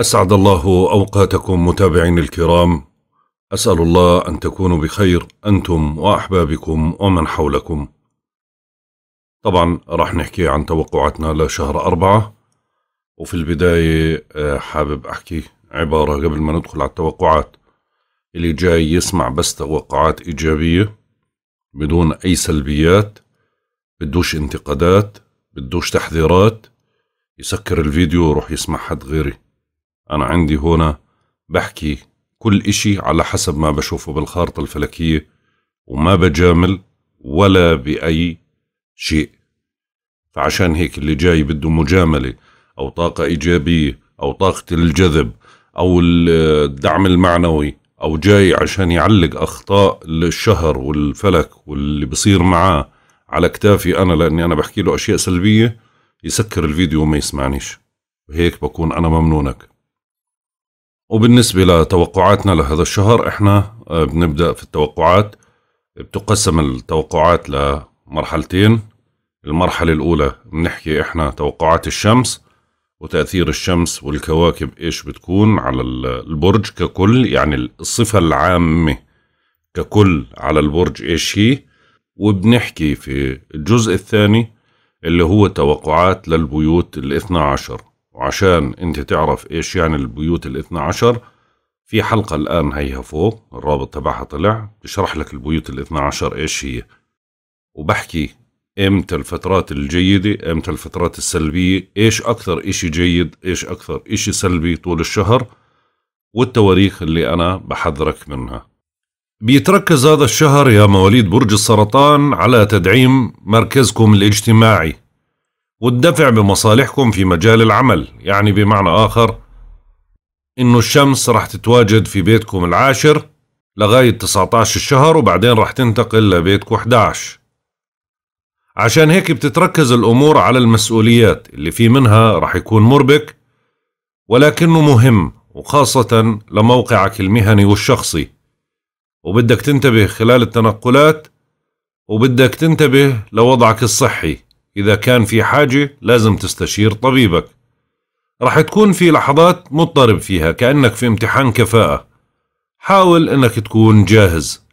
أسعد الله أوقاتكم متابعين الكرام. أسأل الله أن تكونوا بخير أنتم وأحبابكم ومن حولكم. طبعا راح نحكي عن توقعاتنا لشهر أربعة. وفي البداية آه، حابب أحكي عبارة قبل ما ندخل على التوقعات. اللي جاي يسمع بس توقعات إيجابية بدون أي سلبيات بدوش انتقادات بدوش تحذيرات. يسكر الفيديو ويروح يسمع حد غيري. أنا عندي هنا بحكي كل إشي على حسب ما بشوفه بالخارطة الفلكية وما بجامل ولا بأي شيء. فعشان هيك اللي جاي بده مجاملة أو طاقة إيجابية أو طاقة الجذب أو الدعم المعنوي أو جاي عشان يعلق أخطاء الشهر والفلك واللي بصير معاه على كتافي أنا لأني أنا بحكي له أشياء سلبية يسكر الفيديو وما يسمعنيش. وهيك بكون أنا ممنونك. وبالنسبة لتوقعاتنا لهذا الشهر إحنا آه، بنبدأ في التوقعات. بتقسم التوقعات لمرحلتين. المرحلة الأولى بنحكي إحنا توقعات الشمس وتأثير الشمس والكواكب إيش بتكون على البرج ككل يعني الصفة العامة ككل على البرج إيش هي. وبنحكي في الجزء الثاني اللي هو توقعات للبيوت الاثنى عشر. وعشان انت تعرف إيش يعني البيوت الاثنى عشر في حلقة الآن هيها فوق الرابط تبعها طلع بشرح لك البيوت الاثنى عشر إيش هي. وبحكي إمتى الفترات الجيدة إمتى الفترات السلبية إيش أكثر إشي جيد إيش أكثر إشي سلبي طول الشهر والتواريخ اللي أنا بحذرك منها. بيتركز هذا الشهر يا مواليد برج السرطان على تدعيم مركزكم الاجتماعي. والدفع بمصالحكم في مجال العمل. يعني بمعنى آخر إنه الشمس رح تتواجد في بيتكم العاشر لغاية 19 الشهر وبعدين رح تنتقل لبيتكم 11 عشان هيك بتتركز الأمور على المسؤوليات اللي في منها رح يكون مربك ولكنه مهم وخاصة لموقعك المهني والشخصي. وبدك تنتبه خلال التنقلات وبدك تنتبه لوضعك الصحي. إذا كان في حاجة لازم تستشير طبيبك. رح تكون في لحظات مضطرب فيها كأنك في امتحان كفاءة. حاول أنك تكون جاهز.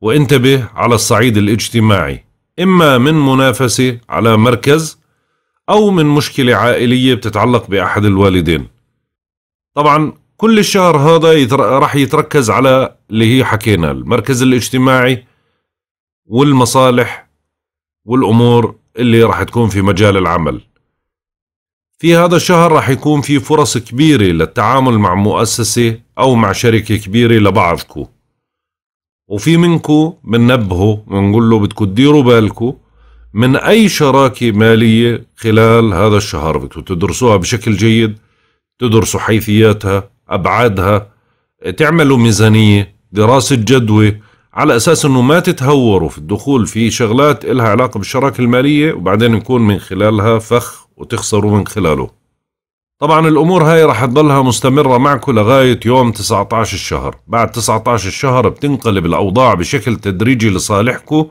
وانتبه على الصعيد الاجتماعي. إما من منافسة على مركز أو من مشكلة عائلية بتتعلق بأحد الوالدين. طبعا كل الشهر هذا. راح يتركز على اللي هي حكينا المركز الاجتماعي والمصالح والأمور اللي راح تكون في مجال العمل. في هذا الشهر راح يكون في فرص كبيرة للتعامل مع مؤسسة أو مع شركة كبيرة لبعضكم وفي منكم بننبهه بنقول له بدكم تديروا بالكم من أي شراكة مالية خلال هذا الشهر. بدكم تدرسوها بشكل جيد تدرسوا حيثياتها أبعادها تعملوا ميزانية دراسة جدوى على أساس أنه ما تتهوروا في الدخول في شغلات إلها علاقة بالشراكة المالية وبعدين يكون من خلالها فخ وتخسروا من خلاله. طبعا الأمور هاي رح تضلها مستمرة معكم لغاية يوم 19 الشهر. بعد 19 الشهر بتنقلب الأوضاع بشكل تدريجي لصالحكم.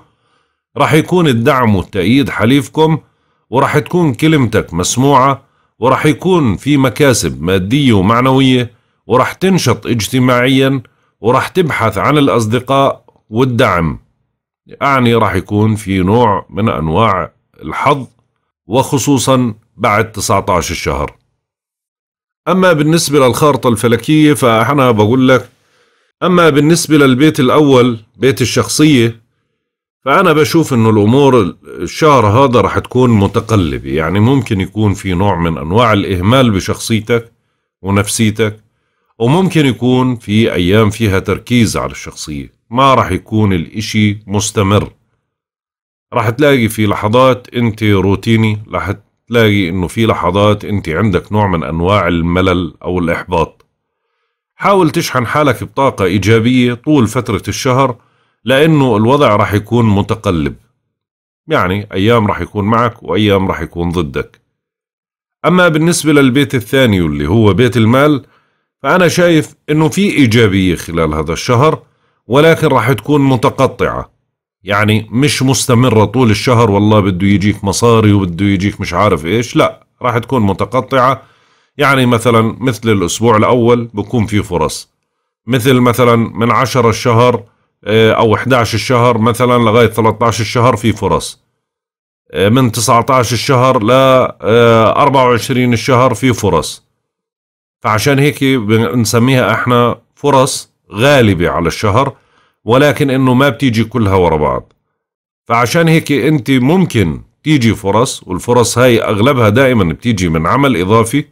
رح يكون الدعم والتأييد حليفكم ورح تكون كلمتك مسموعة ورح يكون في مكاسب مادية ومعنوية ورح تنشط اجتماعيا ورح تبحث عن الأصدقاء والدعم. يعني راح يكون في نوع من أنواع الحظ وخصوصا بعد 19 الشهر أما بالنسبة للخارطة الفلكية فأنا بقول لك أما بالنسبة للبيت الأول بيت الشخصية فأنا بشوف إنه الأمور الشهر هذا رح تكون متقلبة يعني ممكن يكون في نوع من أنواع الإهمال بشخصيتك ونفسيتك وممكن يكون في أيام فيها تركيز على الشخصية. ما راح يكون الإشي مستمر. راح تلاقي في لحظات أنت روتيني راح تلاقي إنه في لحظات أنت عندك نوع من أنواع الملل أو الإحباط. حاول تشحن حالك بطاقة إيجابية طول فترة الشهر لأنه الوضع راح يكون متقلب. يعني أيام راح يكون معك وأيام راح يكون ضدك. أما بالنسبة للبيت الثاني واللي هو بيت المال فأنا شايف إنه في إيجابية خلال هذا الشهر. ولكن راح تكون متقطعة. يعني مش مستمرة طول الشهر والله بده يجيك مصاري وبده يجيك مش عارف إيش. لا راح تكون متقطعة. يعني مثلا مثل الأسبوع الأول بكون في فرص. مثل مثلا من 10 الشهر آه، أو 11 الشهر مثلا لغاية 13 الشهر في فرص. آه، من 19 الشهر ل 24 الشهر في فرص. فعشان هيك بنسميها إحنا فرص. غالبة على الشهر ولكن إنه ما بتيجي كلها ورا بعض. فعشان هيك أنت ممكن تيجي فرص والفرص هاي أغلبها دائما بتيجي من عمل إضافي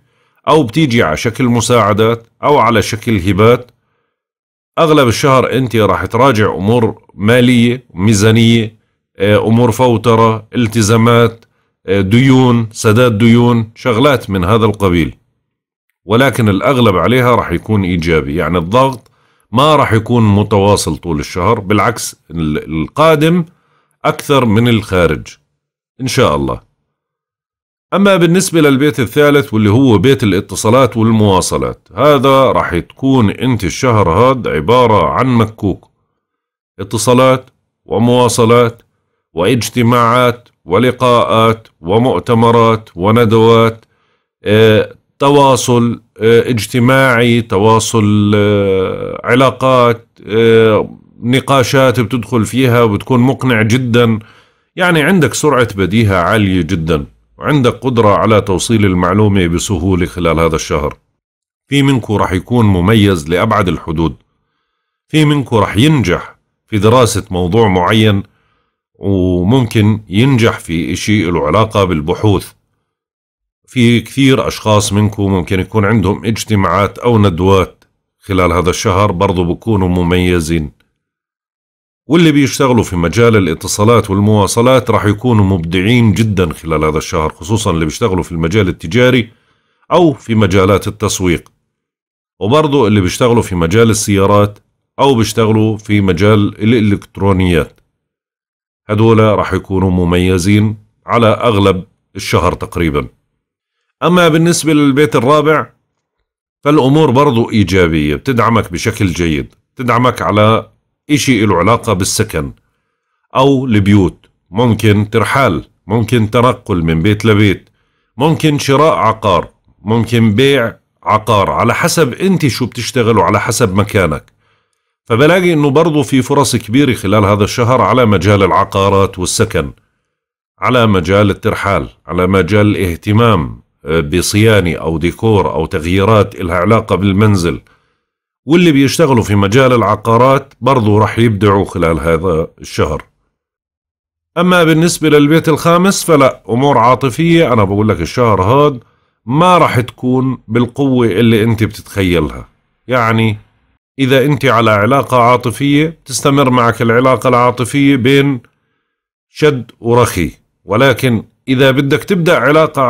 أو بتيجي على شكل مساعدات أو على شكل هبات. أغلب الشهر أنت راح تراجع أمور مالية ميزانية آه، أمور فوترة التزامات آه، ديون سداد ديون شغلات من هذا القبيل. ولكن الأغلب عليها راح يكون إيجابي يعني الضغط ما راح يكون متواصل طول الشهر بالعكس القادم أكثر من الخارج إن شاء الله. أما بالنسبة للبيت الثالث واللي هو بيت الاتصالات والمواصلات هذا راح تكون أنت الشهر هذا عبارة عن مكوك. اتصالات ومواصلات واجتماعات ولقاءات ومؤتمرات وندوات آه تواصل آه اجتماعي تواصل آه علاقات آه نقاشات بتدخل فيها وبتكون مقنع جدا. يعني عندك سرعة بديهة عالية جدا وعندك قدرة على توصيل المعلومة بسهولة خلال هذا الشهر. في منكم رح يكون مميز لأبعد الحدود. في منكم رح ينجح في دراسة موضوع معين وممكن ينجح في إشي له علاقة بالبحوث. في كثير أشخاص منكم ممكن يكون عندهم اجتماعات أو ندوات خلال هذا الشهر برضو بكونوا مميزين. واللي بيشتغلوا في مجال الاتصالات والمواصلات راح يكونوا مبدعين جدا خلال هذا الشهر خصوصا اللي بيشتغلوا في المجال التجاري أو في مجالات التسويق. وبرضو اللي بيشتغلوا في مجال السيارات أو بيشتغلوا في مجال الإلكترونيات. هدول راح يكونوا مميزين على أغلب الشهر تقريبا. أما بالنسبة للبيت الرابع فالأمور برضو إيجابية بتدعمك بشكل جيد تدعمك على إشي له علاقة بالسكن أو البيوت. ممكن ترحال ممكن تنقل من بيت لبيت ممكن شراء عقار ممكن بيع عقار على حسب أنت شو بتشتغل وعلى حسب مكانك. فبلاقي إنه برضو في فرص كبيرة خلال هذا الشهر على مجال العقارات والسكن على مجال الترحال على مجال الاهتمام. بصيانة أو ديكور أو تغييرات لها علاقة بالمنزل واللي بيشتغلوا في مجال العقارات برضو رح يبدعوا خلال هذا الشهر. أما بالنسبة للبيت الخامس فلا أمور عاطفية أنا بقول لك الشهر هاد ما رح تكون بالقوة اللي أنت بتتخيلها. يعني إذا أنت على علاقة عاطفية تستمر معك العلاقة العاطفية بين شد ورخي ولكن إذا بدك تبدأ علاقة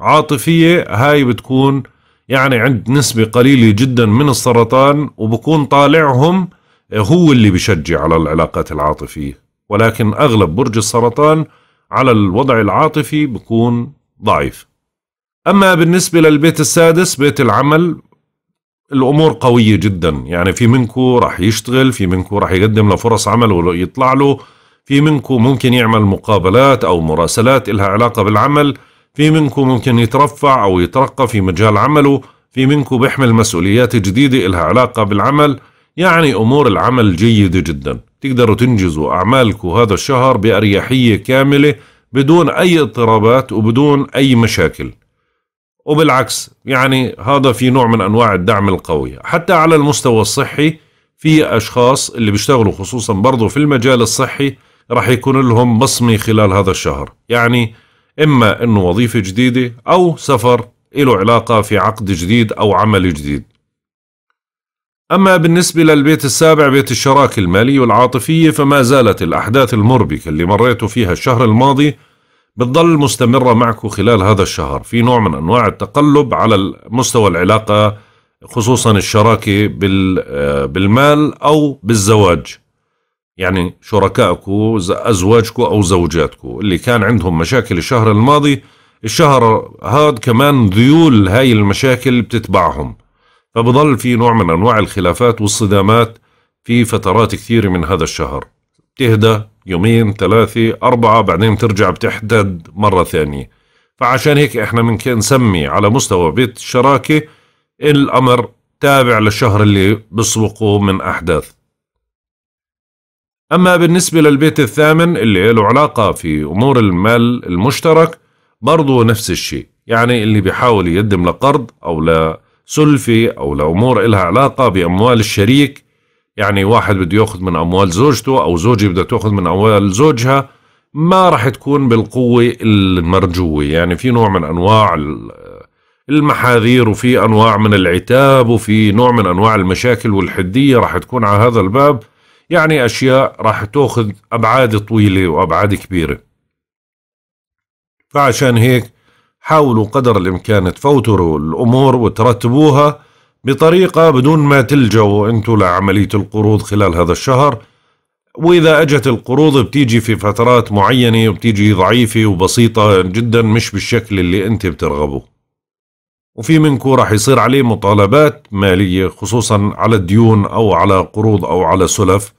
عاطفية هاي بتكون يعني عند نسبة قليلة جدا من السرطان وبكون طالعهم هو اللي بشجع على العلاقات العاطفية. ولكن أغلب برج السرطان على الوضع العاطفي بكون ضعيف. أما بالنسبة للبيت السادس بيت العمل الأمور قوية جدا. يعني في منكو راح يشتغل في منكو راح يقدم له فرص عمل ويطلع له. في منكو ممكن يعمل مقابلات أو مراسلات إلها علاقة بالعمل في منكم ممكن يترفع أو يترقى في مجال عمله في منكم بيحمل مسؤوليات جديدة إلها علاقة بالعمل يعني أمور العمل جيدة جدا. تقدروا تنجزوا أعمالكم هذا الشهر بأريحية كاملة بدون أي اضطرابات وبدون أي مشاكل. وبالعكس يعني هذا في نوع من أنواع الدعم القوي. حتى على المستوى الصحي في أشخاص اللي بيشتغلوا خصوصا برضو في المجال الصحي راح يكون لهم بصمة خلال هذا الشهر. يعني إما أنه وظيفة جديدة أو سفر له علاقة في عقد جديد أو عمل جديد. أما بالنسبة للبيت السابع بيت الشراكة المالية والعاطفية فما زالت الأحداث المربكة اللي مريتوا فيها الشهر الماضي بتضل مستمرة معكم خلال هذا الشهر. في نوع من أنواع التقلب على مستوى العلاقة خصوصا الشراكة بالمال أو بالزواج. يعني شركائكم أزواجكم أو زوجاتكم اللي كان عندهم مشاكل الشهر الماضي الشهر هذا كمان ذيول هاي المشاكل بتتبعهم. فبضل في نوع من أنواع الخلافات والصدامات في فترات كثيرة من هذا الشهر. تهدى يومين ثلاثة أربعة بعدين ترجع بتحدد مرة ثانية. فعشان هيك إحنا ممكن نسمي على مستوى بيت الشراكة الأمر تابع للشهر اللي بسبقه من أحداث. أما بالنسبة للبيت الثامن اللي له علاقة في أمور المال المشترك برضو نفس الشيء. يعني اللي بيحاول يقدم لقرض أو لسلفة أو لأمور إلها علاقة بأموال الشريك. يعني واحد بده يأخذ من أموال زوجته أو زوجة بدها تأخذ من أموال زوجها ما راح تكون بالقوة المرجوة. يعني في نوع من أنواع المحاذير وفي أنواع من العتاب وفي نوع من أنواع المشاكل والحدية راح تكون على هذا الباب. يعني أشياء راح تأخذ أبعاد طويلة وأبعاد كبيرة. فعشان هيك حاولوا قدر الإمكان تفوتروا الأمور وترتبوها بطريقة بدون ما تلجوا أنتوا لعملية القروض خلال هذا الشهر. وإذا أجت القروض بتيجي في فترات معينة وبتيجي ضعيفة وبسيطة جدا مش بالشكل اللي أنت بترغبه. وفي منكم راح يصير عليه مطالبات مالية خصوصا على الديون أو على قروض أو على سلف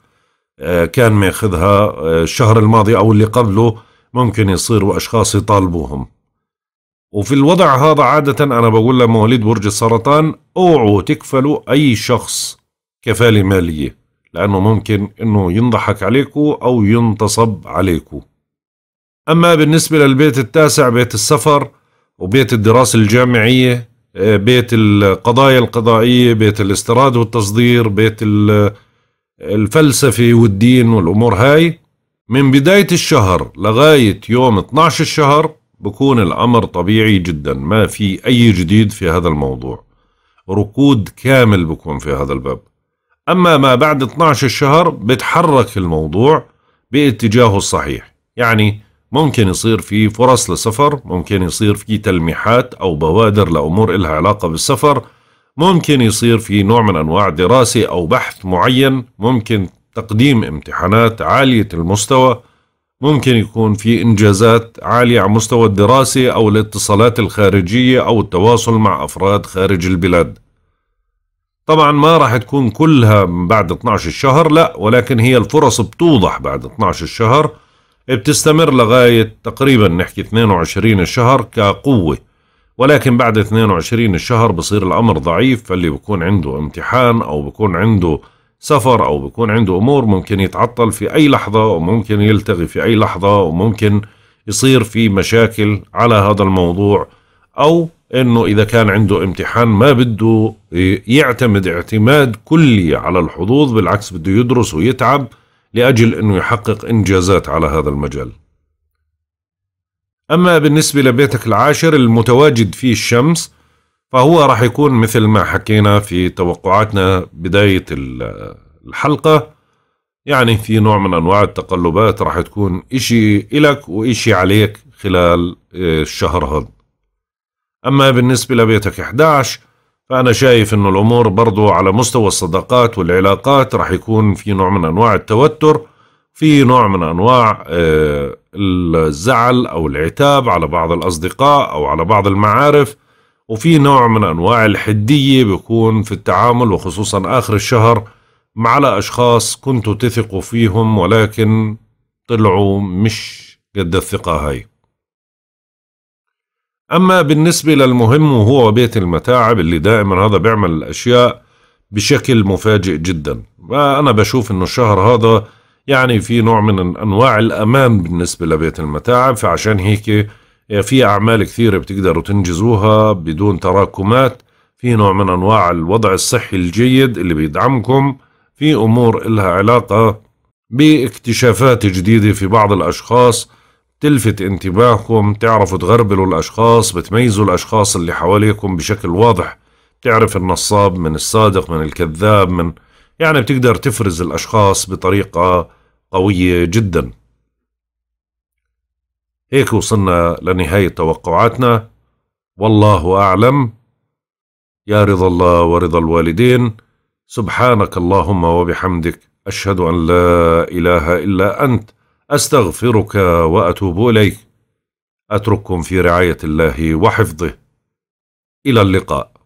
آه، كان ماخذها آه، الشهر الماضي أو اللي قبله ممكن يصيروا أشخاص يطالبوهم. وفي الوضع هذا عادة أنا بقول لمواليد برج السرطان أوعوا تكفلوا أي شخص كفالة مالية لأنه ممكن أنه ينضحك عليكم أو ينتصب عليكم أما بالنسبة للبيت التاسع بيت السفر وبيت الدراسة الجامعية آه، بيت القضايا القضائية بيت الاستيراد والتصدير بيت الفلسفة والدين والأمور هاي. من بداية الشهر لغاية يوم 12 الشهر بكون الأمر طبيعي جدا. ما في أي جديد في هذا الموضوع. ركود كامل بكون في هذا الباب. أما ما بعد 12 الشهر بتحرك الموضوع باتجاهه الصحيح. يعني ممكن يصير في فرص لسفر ممكن يصير في تلميحات أو بوادر لأمور إلها علاقة بالسفر ممكن يصير في نوع من أنواع دراسة أو بحث معين ممكن تقديم امتحانات عالية المستوى ممكن يكون في إنجازات عالية على مستوى الدراسة أو الاتصالات الخارجية أو التواصل مع أفراد خارج البلاد. طبعا ما راح تكون كلها بعد 12 شهر لا ولكن هي الفرص بتوضح بعد 12 شهر. بتستمر لغاية تقريبا نحكي 22 الشهر كقوة. ولكن بعد 22 الشهر بصير الأمر ضعيف فاللي بكون عنده امتحان أو بكون عنده سفر أو بكون عنده أمور ممكن يتعطل في أي لحظة وممكن يلتغي في أي لحظة وممكن يصير في مشاكل على هذا الموضوع. أو إنه إذا كان عنده امتحان ما بده يعتمد اعتماد كلي على الحظوظ بالعكس بده يدرس ويتعب. لأجل انه يحقق إنجازات على هذا المجال. أما بالنسبة لبيتك العاشر المتواجد فيه الشمس فهو راح يكون مثل ما حكينا في توقعاتنا بداية الحلقة. يعني في نوع من أنواع التقلبات راح تكون إشي إلك وإشي عليك خلال آه، الشهر هذا. أما بالنسبة لبيتك 11 فأنا شايف إنه الأمور برضو على مستوى الصداقات والعلاقات راح يكون في نوع من أنواع التوتر في نوع من أنواع آه، الزعل أو العتاب على بعض الأصدقاء أو على بعض المعارف وفي نوع من أنواع الحدية بيكون في التعامل وخصوصا آخر الشهر مع أشخاص كنتوا تثقوا فيهم ولكن طلعوا مش قد الثقة هاي. أما بالنسبة للمهم وهو بيت المتاعب اللي دائما هذا بيعمل الأشياء بشكل مفاجئ جدا. وأنا بشوف أنه الشهر هذا يعني في نوع من أنواع الأمان بالنسبة لبيت المتاعب. فعشان هيك في أعمال كثيرة بتقدروا تنجزوها بدون تراكمات. في نوع من أنواع الوضع الصحي الجيد اللي بيدعمكم. في أمور إلها علاقة باكتشافات جديدة في بعض الأشخاص. تلفت انتباهكم تعرفوا تغربلوا الأشخاص بتميزوا الأشخاص اللي حواليكم بشكل واضح. تعرف النصاب من الصادق من الكذاب من يعني بتقدر تفرز الأشخاص بطريقة قوية جدا. هيك وصلنا لنهاية توقعاتنا. والله أعلم. يا رضا الله ورضا الوالدين. سبحانك اللهم وبحمدك أشهد أن لا إله إلا أنت. أستغفرك وأتوب إليك. أترككم في رعاية الله وحفظه. إلى اللقاء.